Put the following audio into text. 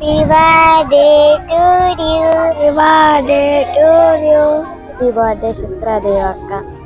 Happy birthday to you. Happy birthday to you. Happy birthday Sutra Devaka.